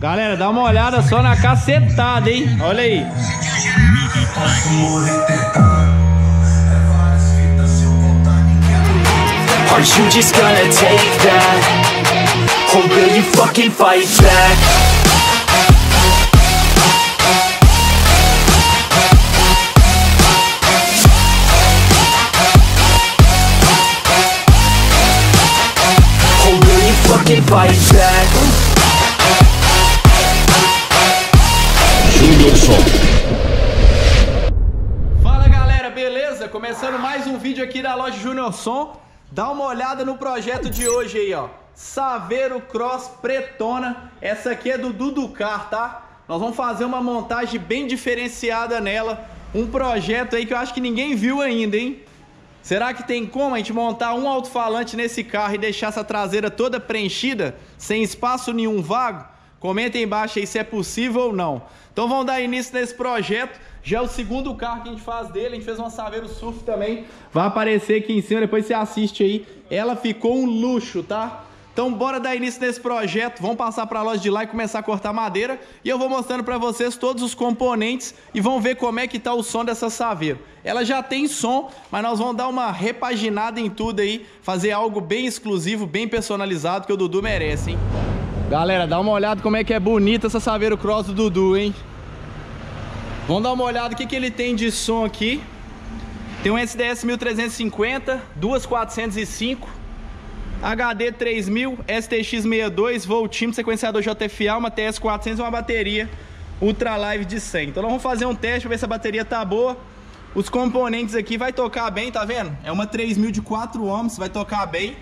Galera, dá uma olhada só na cacetada, hein? Olha aí. Are you just gonna take that? Or will you fucking fight back? Fight back? Fala galera, beleza? Começando mais um vídeo aqui da loja Junior Som. Dá uma olhada no projeto de hoje aí, ó. Saveiro Cross Pretona. Essa aqui é do Duducar, tá? Nós vamos fazer uma montagem bem diferenciada nela. Um projeto aí que eu acho que ninguém viu ainda, hein? Será que tem como a gente montar um alto-falante nesse carro e deixar essa traseira toda preenchida, sem espaço nenhum vago? Comenta aí embaixo aí se é possível ou não. Então vamos dar início nesse projeto. Já é o segundo carro que a gente faz dele. A gente fez uma Saveiro Surf também. Vai aparecer aqui em cima, depois você assiste aí. Ela ficou um luxo, tá? Então bora dar início nesse projeto. Vamos passar para a loja de lá e começar a cortar madeira. E eu vou mostrando para vocês todos os componentes e vão ver como é que tá o som dessa Saveiro. Ela já tem som, mas nós vamos dar uma repaginada em tudo aí, fazer algo bem exclusivo, bem personalizado que o Dudu merece, hein? Galera, dá uma olhada como é que é bonita essa Saveiro Cross do Dudu, hein? Vamos dar uma olhada o que, que ele tem de som aqui. Tem um SDS 1350, duas 405, HD 3000, STX 62, Voltímetro, sequenciador JFA, uma TS400 e uma bateria Ultra Live de 100. Então nós vamos fazer um teste para ver se a bateria tá boa. Os componentes aqui vai tocar bem, tá vendo? É uma 3000 de 4 ohms, vai tocar bem.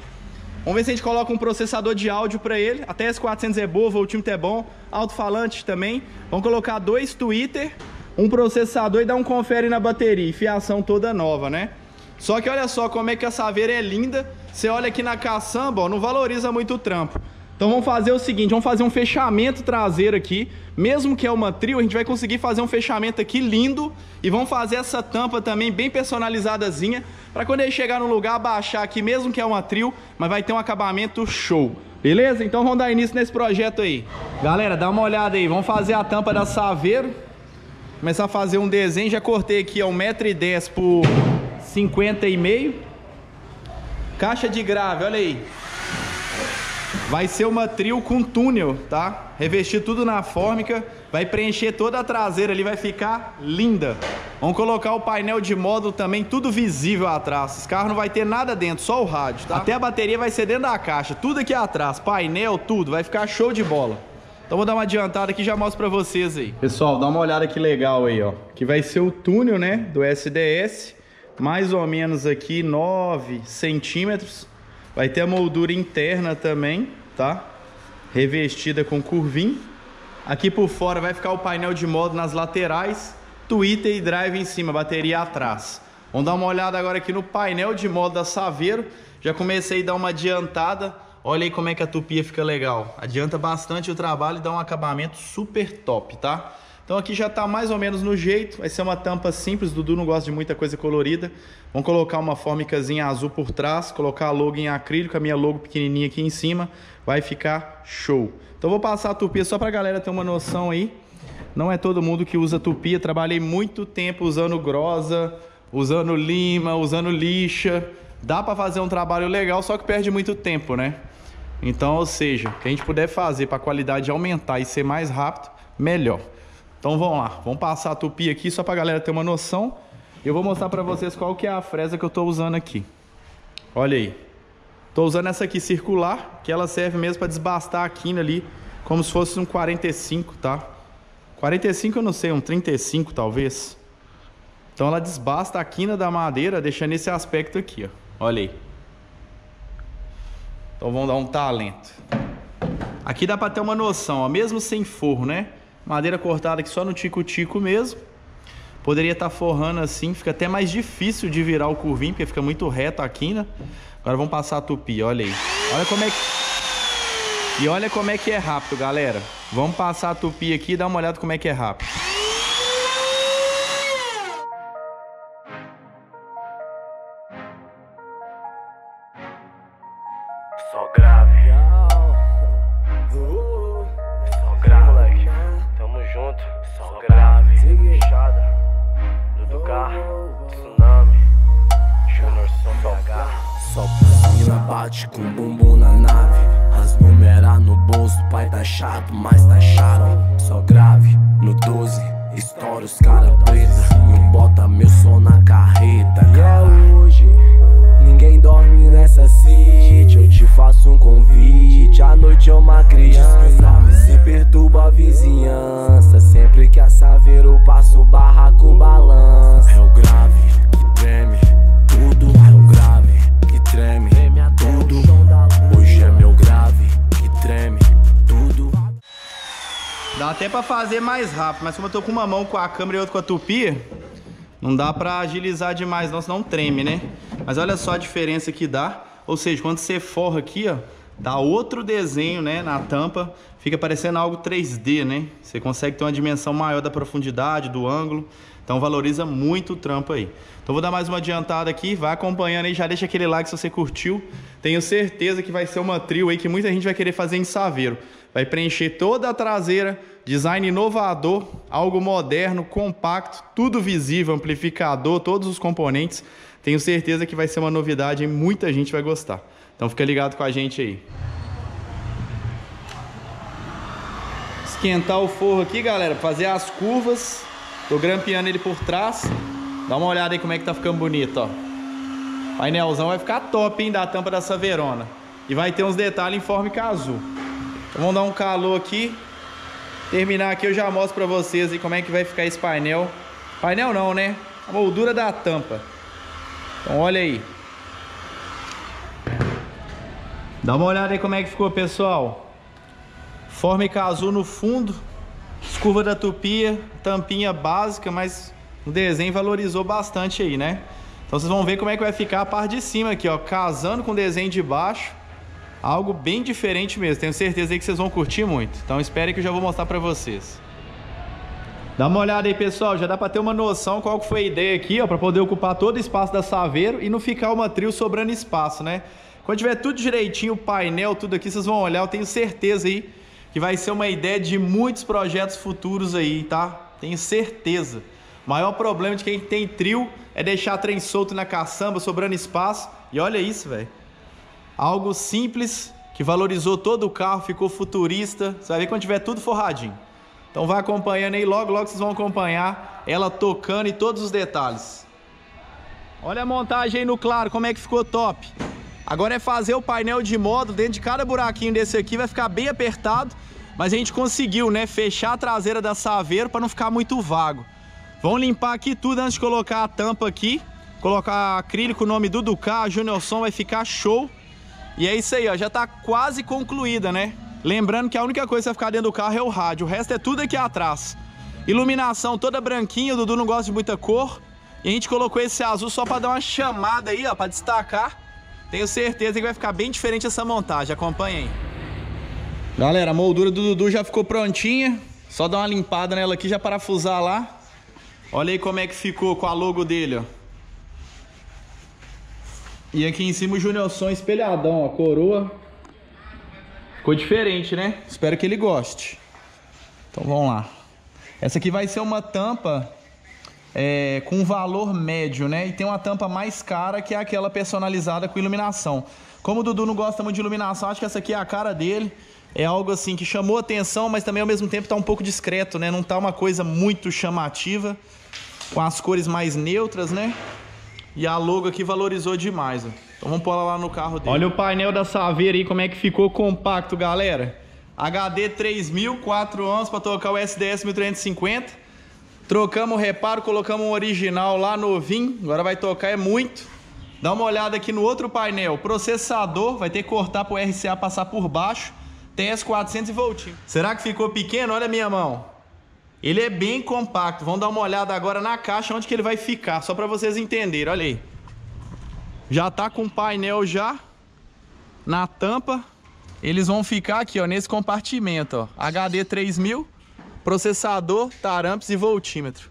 Vamos ver se a gente coloca um processador de áudio para ele. A TS400 é boa, o voltímetro é bom, alto-falante também. Vamos colocar dois Twitter, um processador e dar um confere na bateria. Fiação toda nova, né? Só que olha só como é que a Saveira é linda. Você olha aqui na caçamba, ó, não valoriza muito o trampo. Então vamos fazer o seguinte, vamos fazer um fechamento traseiro aqui. Mesmo que é uma trio, a gente vai conseguir fazer um fechamento aqui lindo. E vamos fazer essa tampa também bem personalizadazinha. Para quando ele chegar no lugar, abaixar aqui, mesmo que é uma trio, mas vai ter um acabamento show. Beleza? Então vamos dar início nesse projeto aí. Galera, dá uma olhada aí. Vamos fazer a tampa da Saveiro. Começar a fazer um desenho. Já cortei aqui, ó, 1,10m por 50,5. Caixa de grave, olha aí. Vai ser uma trio com túnel, tá? Revestir tudo na fórmica, vai preencher toda a traseira ali, vai ficar linda. Vamos colocar o painel de módulo também, tudo visível atrás. Esse carro não vai ter nada dentro, só o rádio, tá? Até a bateria vai ser dentro da caixa, tudo aqui atrás, painel, tudo, vai ficar show de bola. Então vou dar uma adiantada aqui e já mostro pra vocês aí. Pessoal, dá uma olhada que legal aí, ó. Que vai ser o túnel, né, do SDS. Mais ou menos aqui 9 centímetros. Vai ter a moldura interna também, tá? Revestida com curvinho. Aqui por fora vai ficar o painel de modo nas laterais. Twitter e drive em cima, bateria atrás. Vamos dar uma olhada agora aqui no painel de modo da Saveiro. Já comecei a dar uma adiantada. Olha aí como é que a tupia fica legal. Adianta bastante o trabalho e dá um acabamento super top, tá? Então aqui já tá mais ou menos no jeito. Vai ser uma tampa simples. Dudu não gosta de muita coisa colorida. Vamos colocar uma fórmicazinha azul por trás. Colocar a logo em acrílico. A minha logo pequenininha aqui em cima. Vai ficar show. Então vou passar a tupia só pra galera ter uma noção aí. Não é todo mundo que usa tupia. Trabalhei muito tempo usando grosa, usando lima, usando lixa. Dá para fazer um trabalho legal, só que perde muito tempo, né? Então, ou seja, o que a gente puder fazer para a qualidade aumentar e ser mais rápido, melhor. Então vamos lá, vamos passar a tupia aqui só para a galera ter uma noção. Eu vou mostrar para vocês qual que é a fresa que eu estou usando aqui. Olha aí. Estou usando essa aqui circular, que ela serve mesmo para desbastar a quina ali, como se fosse um 45, tá? 45 eu não sei, um 35 talvez. Então ela desbasta a quina da madeira, deixando esse aspecto aqui, ó. Olha aí. Então vamos dar um talento. Aqui dá para ter uma noção, ó, mesmo sem forro, né? Madeira cortada aqui só no tico-tico mesmo. Poderia estar tá forrando assim, fica até mais difícil de virar o curvinho, porque fica muito reto a quina. Agora vamos passar a tupi, olha aí. Olha como é que... E olha como é que é rápido, galera. Vamos passar a tupi aqui e dar uma olhada como é que é rápido. Queixada, Dudu Tsunami, Junior Sondogar. Só pra bate com bumbum na nave. As numera no bolso, pai tá chato, mas tá chato. Só grave no 12, estoura os cara preta. Não bota meu som na carreta, cara. E é hoje ninguém dorme nessa city. Eu te faço um convite, a noite é uma criança. Se perturba a vizinhança. Sempre que a saveiro passa o barraco balança. É o grave que treme, tudo é o grave que treme, tudo. Hoje é meu grave que treme, tudo. Dá até pra fazer mais rápido, mas como eu tô com uma mão com a câmera e outra com a tupi, não dá pra agilizar demais não, senão treme, né? Mas olha só a diferença que dá. Ou seja, quando você forra aqui, ó, dá outro desenho, né, na tampa. Fica parecendo algo 3D, né? Você consegue ter uma dimensão maior da profundidade, do ângulo. Então valoriza muito o trampo aí. Então vou dar mais uma adiantada aqui, vai acompanhando aí, já deixa aquele like se você curtiu. Tenho certeza que vai ser uma trio aí que muita gente vai querer fazer em Saveiro. Vai preencher toda a traseira, design inovador, algo moderno, compacto, tudo visível, amplificador, todos os componentes. Tenho certeza que vai ser uma novidade e muita gente vai gostar. Então fica ligado com a gente aí. Esquentar o forro aqui, galera, fazer as curvas. Tô grampeando ele por trás. Dá uma olhada aí como é que tá ficando bonito, ó. Painelzão vai ficar top, hein, da tampa da Saverona. E vai ter uns detalhes em forma azul. Então vamos dar um calor aqui. Terminar aqui eu já mostro pra vocês aí como é que vai ficar esse painel. Painel não, né? A moldura da tampa. Então olha aí. Dá uma olhada aí como é que ficou, pessoal. Fórmica azul no fundo. Escurva da tupia, tampinha básica, mas o desenho valorizou bastante aí, né? Então vocês vão ver como é que vai ficar a parte de cima aqui, ó, casando com o desenho de baixo. Algo bem diferente mesmo, tenho certeza aí que vocês vão curtir muito. Então espere que eu já vou mostrar pra vocês. Dá uma olhada aí, pessoal, já dá pra ter uma noção qual que foi a ideia aqui, ó, pra poder ocupar todo o espaço da Saveiro e não ficar uma trio sobrando espaço, né? Quando tiver tudo direitinho, o painel, tudo aqui, vocês vão olhar, eu tenho certeza aí que vai ser uma ideia de muitos projetos futuros aí, tá? Tenho certeza. O maior problema de quem tem trio é deixar trem solto na caçamba, sobrando espaço. E olha isso, velho. Algo simples que valorizou todo o carro, ficou futurista. Você vai ver quando tiver tudo forradinho. Então vai acompanhando aí, logo, logo vocês vão acompanhar ela tocando e todos os detalhes. Olha a montagem aí no claro, como é que ficou top. Agora é fazer o painel de modo, dentro de cada buraquinho desse aqui vai ficar bem apertado, mas a gente conseguiu, né, fechar a traseira da Saveiro para não ficar muito vago. Vamos limpar aqui tudo antes de colocar a tampa aqui, colocar acrílico, o nome do Ducar, Junior Som vai ficar show. E é isso aí, ó, já tá quase concluída, né? Lembrando que a única coisa que vai ficar dentro do carro é o rádio, o resto é tudo aqui atrás. Iluminação toda branquinha, o Dudu não gosta de muita cor. E a gente colocou esse azul só para dar uma chamada aí, ó, para destacar. Tenho certeza que vai ficar bem diferente essa montagem. Acompanha aí. Galera, a moldura do Dudu já ficou prontinha. Só dar uma limpada nela aqui, já parafusar lá. Olha aí como é que ficou com a logo dele, ó. E aqui em cima o Junior Som espelhadão, ó, coroa. Ficou diferente, né? Espero que ele goste. Então vamos lá. Essa aqui vai ser uma tampa é, com valor médio, né? E tem uma tampa mais cara que é aquela personalizada com iluminação. Como o Dudu não gosta muito de iluminação, acho que essa aqui é a cara dele. É algo assim que chamou atenção, mas também ao mesmo tempo tá um pouco discreto, né? Não tá uma coisa muito chamativa, com as cores mais neutras, né? E a logo aqui valorizou demais, ó. Então vamos pôr lá no carro dele. Olha o painel da Saveira aí, como é que ficou compacto, galera. HD 3000, 4 anos para tocar o SDS 1350. Trocamos o reparo, colocamos um original lá novinho. Agora vai tocar é muito. Dá uma olhada aqui no outro painel. Processador, vai ter que cortar para o RCA passar por baixo. TS400 e voltinho. Será que ficou pequeno? Olha a minha mão. Ele é bem compacto. Vamos dar uma olhada agora na caixa onde que ele vai ficar, só para vocês entenderem. Olha aí. Já tá com o painel já na tampa. Eles vão ficar aqui, ó, nesse compartimento, ó. HD 3000, processador, taramps e voltímetro.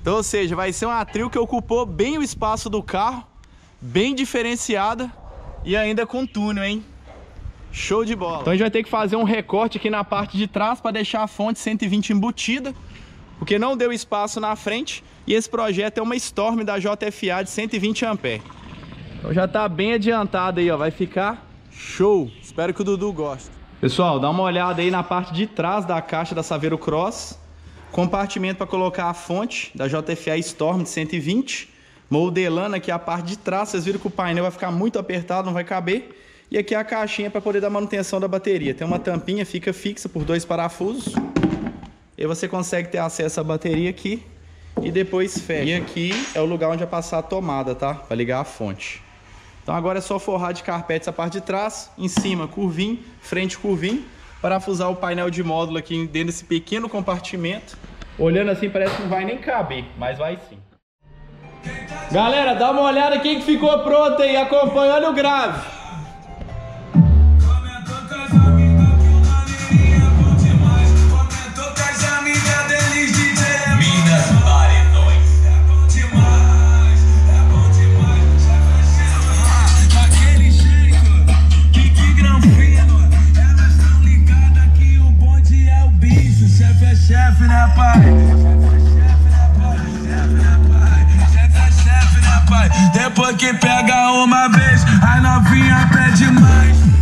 Então, ou seja, vai ser uma trio que ocupou bem o espaço do carro, bem diferenciada e ainda com túnel, hein? Show de bola. Então a gente vai ter que fazer um recorte aqui na parte de trás para deixar a fonte 120 embutida, porque não deu espaço na frente. E esse projeto é uma Storm da JFA de 120 A. Então já tá bem adiantado aí, ó. Vai ficar Show! Espero que o Dudu goste. Pessoal, dá uma olhada aí na parte de trás da caixa da Saveiro Cross. Compartimento para colocar a fonte da JFA Storm de 120. Modelando aqui a parte de trás. Vocês viram que o painel vai ficar muito apertado, não vai caber. E aqui a caixinha para poder dar manutenção da bateria. Tem uma tampinha, fica fixa por dois parafusos. E você consegue ter acesso à bateria aqui e depois fecha. E aqui é o lugar onde vai passar a tomada, tá? Para ligar a fonte. Então agora é só forrar de carpete essa parte de trás, em cima curvinho, frente curvinho, parafusar o painel de módulo aqui dentro desse pequeno compartimento. Olhando assim parece que não vai nem caber, mas vai sim. Galera, dá uma olhada quem que ficou pronto aí, acompanhando o grave. Que pega uma vez, a novinha pede mais.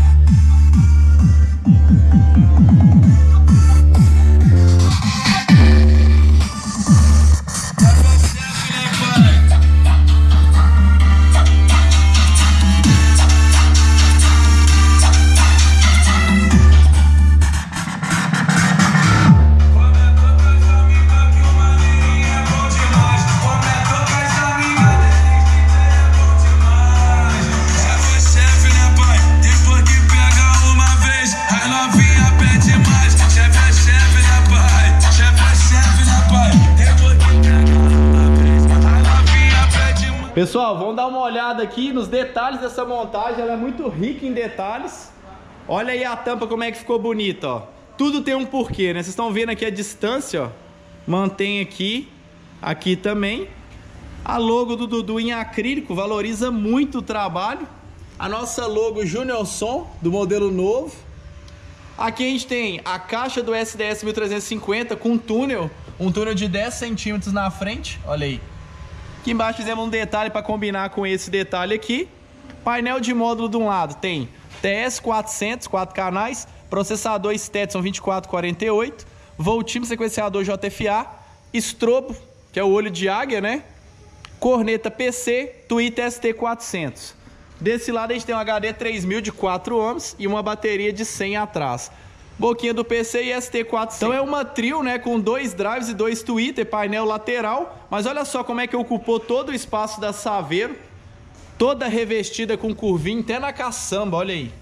Pessoal, vamos dar uma olhada aqui nos detalhes dessa montagem. Ela é muito rica em detalhes. Olha aí a tampa como é que ficou bonita, ó. Tudo tem um porquê, né? Vocês estão vendo aqui a distância, ó. Mantém aqui, aqui também. A logo do Dudu em acrílico valoriza muito o trabalho. A nossa logo Junior Som, do modelo novo. Aqui a gente tem a caixa do SDS 1350 com túnel, um túnel de 10 centímetros na frente, olha aí. Aqui embaixo fizemos um detalhe para combinar com esse detalhe aqui. Painel de módulo de um lado tem TS400, 4 canais, processador Stetson 2448, voltímetro sequenciador JFA, estrobo, que é o olho de águia, né? Corneta PC, Twitter ST400. Desse lado a gente tem um HD 3000 de 4 ohms e uma bateria de 100 atrás boquinha do PC e ST400. Então é uma trio, né, com dois drives e dois Twitter, painel lateral. Mas olha só como é que ocupou todo o espaço da Saveiro. Toda revestida com curvinho, até na caçamba, olha aí.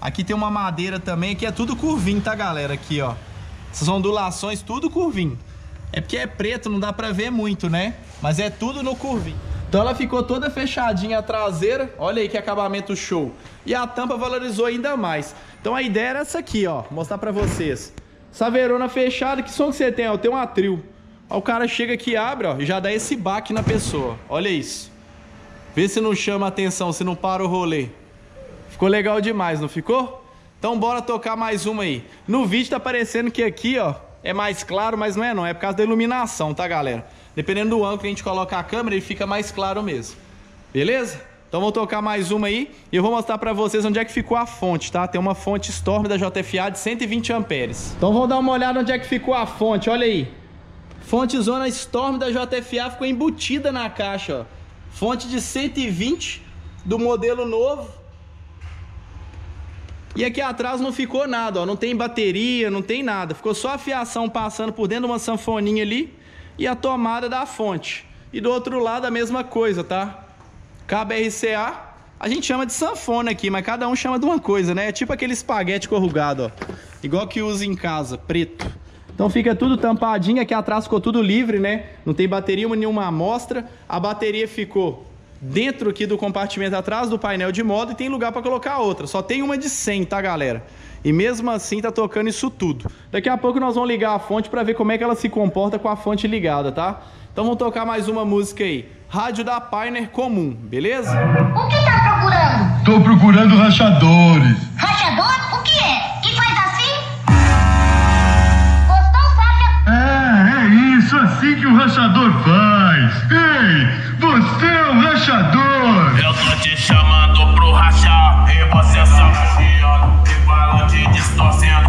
Aqui tem uma madeira também, que é tudo curvinho, tá, galera? Aqui, ó. Essas ondulações, tudo curvinho. É porque é preto, não dá pra ver muito, né? Mas é tudo no curvinho. Então ela ficou toda fechadinha a traseira. Olha aí que acabamento show. E a tampa valorizou ainda mais. Então a ideia era essa aqui, ó. Mostrar pra vocês. Saveirona fechada. Que som que você tem? Ó, tem um atril. Ó, o cara chega aqui, abre, ó. E já dá esse baque na pessoa. Olha isso. Vê se não chama atenção, se não para o rolê. Ficou legal demais, não ficou? Então bora tocar mais uma aí. No vídeo tá parecendo que aqui, ó, é mais claro, mas não é não. É por causa da iluminação, tá, galera? Dependendo do ângulo que a gente coloca a câmera, ele fica mais claro mesmo. Beleza? Então vou tocar mais uma aí e eu vou mostrar para vocês onde é que ficou a fonte, tá? Tem uma fonte Storm da JFA de 120 amperes. Então vamos dar uma olhada onde é que ficou a fonte, olha aí. Fonte zona Storm da JFA ficou embutida na caixa, ó. Fonte de 120 do modelo novo. E aqui atrás não ficou nada, ó. Não tem bateria, não tem nada. Ficou só a fiação passando por dentro de uma sanfoninha ali e a tomada da fonte. E do outro lado a mesma coisa, tá? Cabo RCA, a gente chama de sanfona aqui, mas cada um chama de uma coisa, né? É tipo aquele espaguete corrugado, ó. Igual que usa em casa, preto. Então fica tudo tampadinho, aqui atrás ficou tudo livre, né? Não tem bateria nenhuma amostra. A bateria ficou dentro aqui do compartimento atrás do painel de modo e tem lugar para colocar outra. Só tem uma de 100, tá, galera? E mesmo assim tá tocando isso tudo. Daqui a pouco nós vamos ligar a fonte para ver como é que ela se comporta com a fonte ligada, tá? Então vamos tocar mais uma música aí. Rádio da Pioneer Comum, beleza? O que tá procurando? Tô procurando rachadores. Rachador? O que é? Que faz assim? Gostou, Sábia? É, é isso assim que o rachador faz. Ei, você é um rachador. Eu tô te chamando pro rachar. E você só chiando, e balão te distorcendo.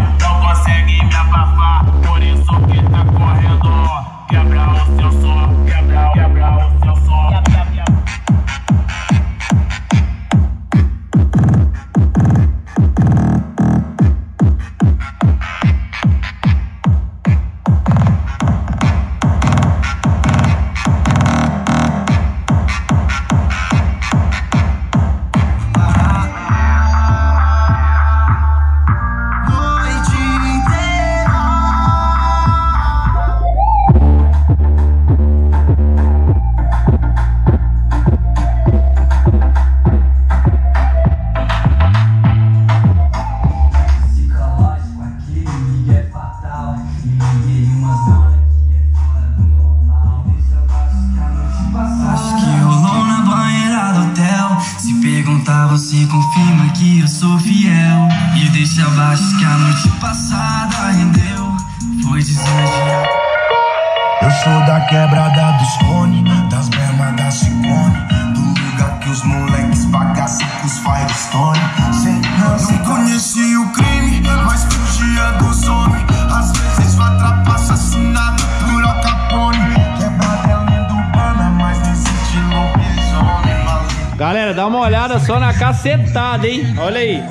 Eu sou da quebrada dos cone, das bermas da Ciclone, do lugar que os moleques bagaçam com os Firestone. Sem não conheci o crime, mas fugia dos homens. Às vezes vai atrapalhar assassinado por Al Capone. Quebrada é lenda urbana, mas não existe lobisomem. Galera, dá uma olhada só na cacetada, hein? Olha aí.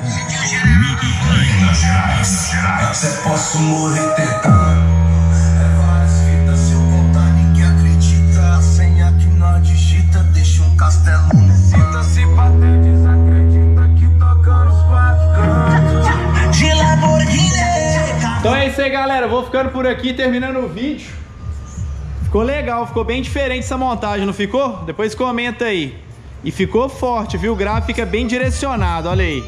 Até posso morrer tentando. Galera. Vou ficando por aqui, terminando o vídeo. Ficou legal, ficou bem diferente essa montagem, não ficou? Depois comenta aí. E ficou forte, viu? O gráfico fica bem direcionado, olha aí.